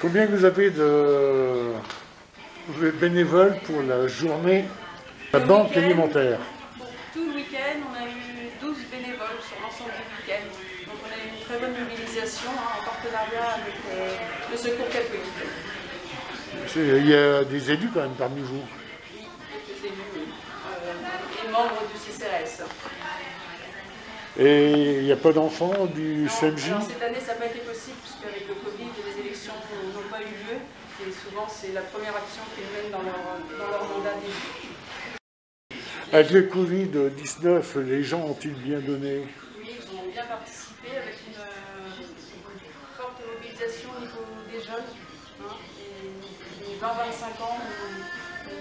Combien vous avez de bénévoles pour la journée de la banque alimentaire tout le week-end, on a eu 12 bénévoles sur l'ensemble du week-end. Donc on a eu une très bonne mobilisation hein, en partenariat avec euh, le Secours catholique. Il y a des élus quand même parmi vous. Oui, quelques élus oui. Euh, et membres du CCRS. Et il n'y a pas d'enfants du Non, CMJ alors cette année, ça n'a pas été possible puisqu'avec le Covid, élections n'ont pas eu lieu. Et souvent, c'est la première action qu'ils mènent dans leur, dans leur mandat d'élu. Avec le Covid-19, les gens ont-ils bien donné? Oui, ils ont bien participé avec une, euh, une forte mobilisation au niveau des jeunes. hein, et les 20-25 ans ont